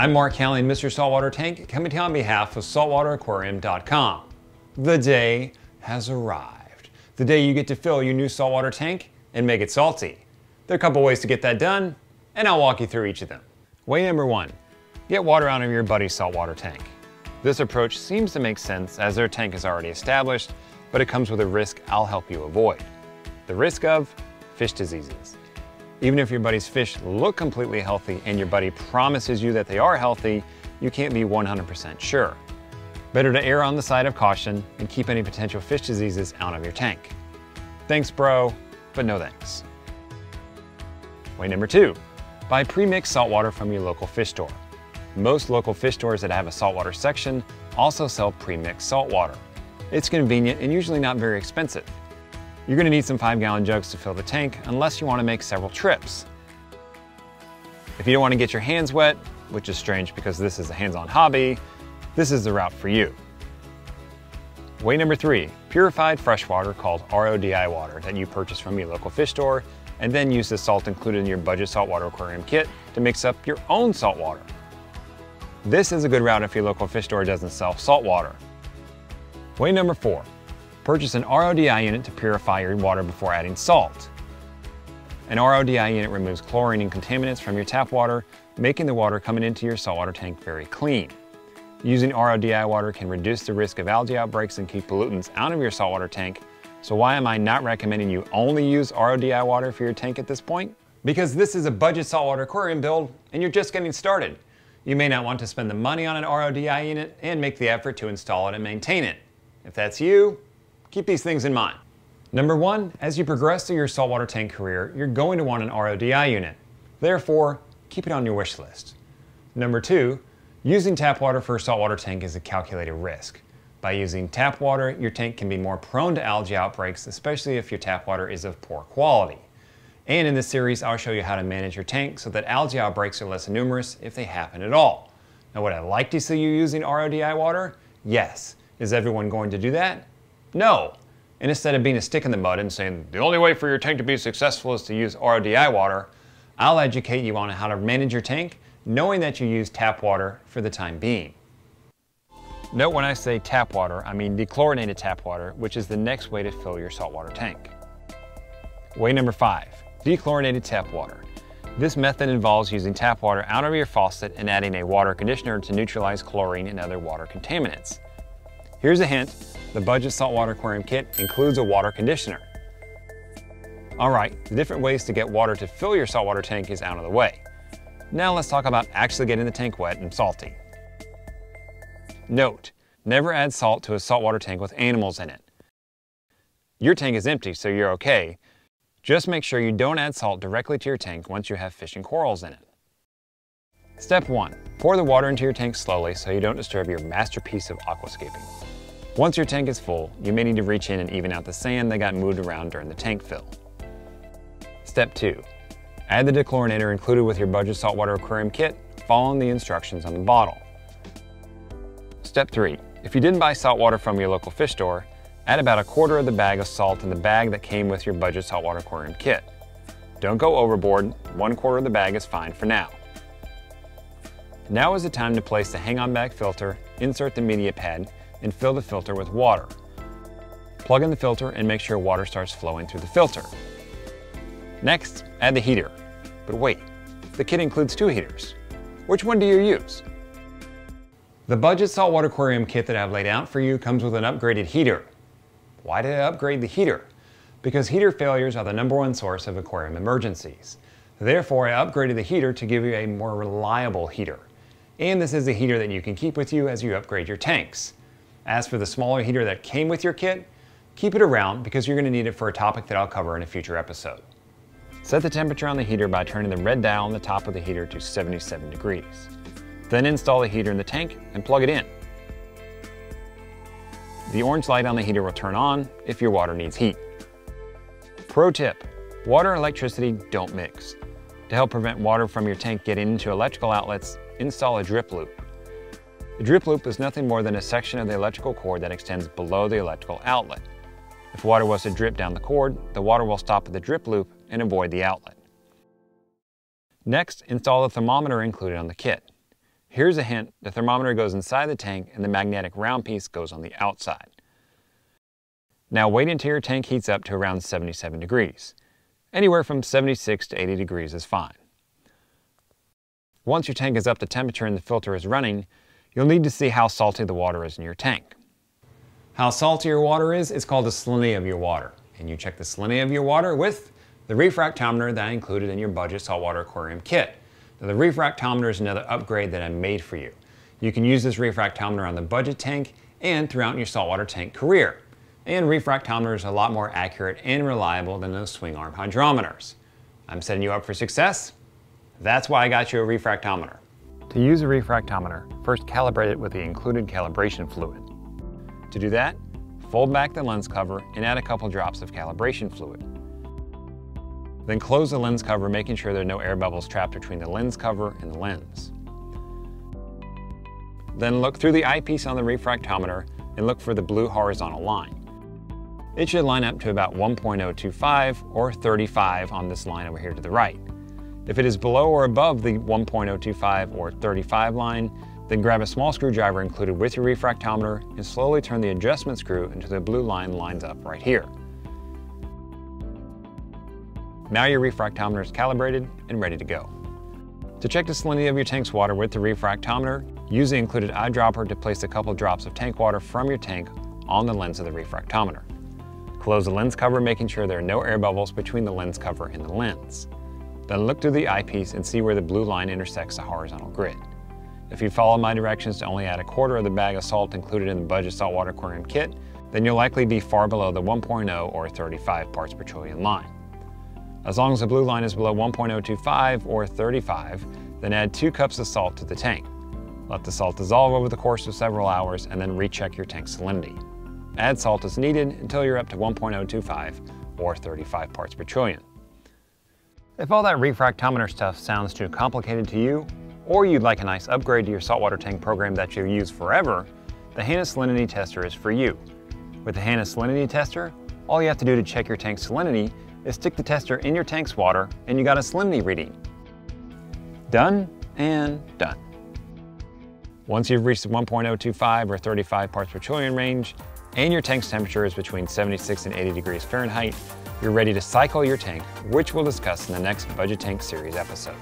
I'm Mark Haley, Mr. Saltwater Tank, coming to you on behalf of saltwateraquarium.com. The day has arrived. The day you get to fill your new saltwater tank and make it salty. There are a couple ways to get that done, and I'll walk you through each of them. Way number one, get water out of your buddy's saltwater tank. This approach seems to make sense as their tank is already established, but it comes with a risk I'll help you avoid. The risk of fish diseases. Even if your buddy's fish look completely healthy and your buddy promises you that they are healthy, you can't be 100% sure. Better to err on the side of caution and keep any potential fish diseases out of your tank. Thanks bro, but no thanks. Way number two, buy pre-mixed saltwater from your local fish store. Most local fish stores that have a saltwater section also sell pre-mixed saltwater. It's convenient and usually not very expensive. You're gonna need some five gallon jugs to fill the tank unless you wanna make several trips. If you don't wanna get your hands wet, which is strange because this is a hands-on hobby, this is the route for you. Way number three, purified freshwater called RODI water that you purchase from your local fish store and then use the salt included in your budget saltwater aquarium kit to mix up your own saltwater. This is a good route if your local fish store doesn't sell saltwater. Way number four, Purchase an RODI unit to purify your water before adding salt. An RODI unit removes chlorine and contaminants from your tap water, making the water coming into your saltwater tank very clean. Using RODI water can reduce the risk of algae outbreaks and keep pollutants out of your saltwater tank, so why am I not recommending you only use RODI water for your tank at this point? Because this is a budget saltwater aquarium build and you're just getting started. You may not want to spend the money on an RODI unit and make the effort to install it and maintain it. If that's you, Keep these things in mind. Number one, as you progress through your saltwater tank career, you're going to want an RODI unit. Therefore, keep it on your wish list. Number two, using tap water for a saltwater tank is a calculated risk. By using tap water, your tank can be more prone to algae outbreaks, especially if your tap water is of poor quality. And in this series, I'll show you how to manage your tank so that algae outbreaks are less numerous if they happen at all. Now, would I like to see you using RODI water? Yes. Is everyone going to do that? No. And instead of being a stick in the mud and saying the only way for your tank to be successful is to use RODI water, I'll educate you on how to manage your tank, knowing that you use tap water for the time being. Note when I say tap water, I mean dechlorinated tap water, which is the next way to fill your saltwater tank. Way number five, dechlorinated tap water. This method involves using tap water out of your faucet and adding a water conditioner to neutralize chlorine and other water contaminants. Here's a hint, the Budget Saltwater Aquarium Kit includes a water conditioner. All right, the different ways to get water to fill your saltwater tank is out of the way. Now let's talk about actually getting the tank wet and salty. Note, never add salt to a saltwater tank with animals in it. Your tank is empty, so you're okay. Just make sure you don't add salt directly to your tank once you have fish and corals in it. Step 1. Pour the water into your tank slowly so you don't disturb your masterpiece of aquascaping. Once your tank is full, you may need to reach in and even out the sand that got moved around during the tank fill. Step 2. Add the dechlorinator included with your budget saltwater aquarium kit, following the instructions on the bottle. Step 3. If you didn't buy saltwater from your local fish store, add about a quarter of the bag of salt in the bag that came with your budget saltwater aquarium kit. Don't go overboard, one quarter of the bag is fine for now. Now is the time to place the hang-on bag filter, insert the media pad, and fill the filter with water. Plug in the filter and make sure water starts flowing through the filter. Next, add the heater. But wait, the kit includes two heaters. Which one do you use? The budget saltwater aquarium kit that I've laid out for you comes with an upgraded heater. Why did I upgrade the heater? Because heater failures are the number one source of aquarium emergencies. Therefore, I upgraded the heater to give you a more reliable heater. And this is a heater that you can keep with you as you upgrade your tanks. As for the smaller heater that came with your kit, keep it around because you're gonna need it for a topic that I'll cover in a future episode. Set the temperature on the heater by turning the red dial on the top of the heater to 77 degrees. Then install the heater in the tank and plug it in. The orange light on the heater will turn on if your water needs heat. Pro tip, water and electricity don't mix. To help prevent water from your tank getting into electrical outlets, install a drip loop. The drip loop is nothing more than a section of the electrical cord that extends below the electrical outlet. If water was to drip down the cord, the water will stop at the drip loop and avoid the outlet. Next, install the thermometer included on the kit. Here's a hint, the thermometer goes inside the tank and the magnetic round piece goes on the outside. Now wait until your tank heats up to around 77 degrees. Anywhere from 76 to 80 degrees is fine. Once your tank is up to temperature and the filter is running, you'll need to see how salty the water is in your tank. How salty your water is is called the salinity of your water, and you check the salinity of your water with the refractometer that I included in your budget saltwater aquarium kit. Now the refractometer is another upgrade that I made for you. You can use this refractometer on the budget tank and throughout your saltwater tank career. And refractometer is a lot more accurate and reliable than those swing arm hydrometers. I'm setting you up for success. That's why I got you a refractometer. To use a refractometer, first calibrate it with the included calibration fluid. To do that, fold back the lens cover and add a couple drops of calibration fluid. Then close the lens cover, making sure there are no air bubbles trapped between the lens cover and the lens. Then look through the eyepiece on the refractometer and look for the blue horizontal line. It should line up to about 1.025 or 35 on this line over here to the right. If it is below or above the 1.025 or 35 line, then grab a small screwdriver included with your refractometer and slowly turn the adjustment screw until the blue line lines up right here. Now your refractometer is calibrated and ready to go. To check the salinity of your tank's water with the refractometer, use the included eyedropper to place a couple drops of tank water from your tank on the lens of the refractometer. Close the lens cover, making sure there are no air bubbles between the lens cover and the lens. Then look through the eyepiece and see where the blue line intersects the horizontal grid. If you follow my directions to only add a quarter of the bag of salt included in the budget saltwater aquarium kit, then you'll likely be far below the 1.0 or 35 parts per trillion line. As long as the blue line is below 1.025 or 35, then add 2 cups of salt to the tank. Let the salt dissolve over the course of several hours and then recheck your tank salinity. Add salt as needed until you're up to 1.025 or 35 parts per trillion. If all that refractometer stuff sounds too complicated to you, or you'd like a nice upgrade to your saltwater tank program that you'll use forever, the Hanna Salinity Tester is for you. With the Hanna Salinity Tester, all you have to do to check your tank salinity is stick the tester in your tank's water and you got a salinity reading. Done and done. Once you've reached the 1.025 or 35 parts per trillion range, and your tank's temperature is between 76 and 80 degrees Fahrenheit, you're ready to cycle your tank, which we'll discuss in the next Budget Tank Series episode.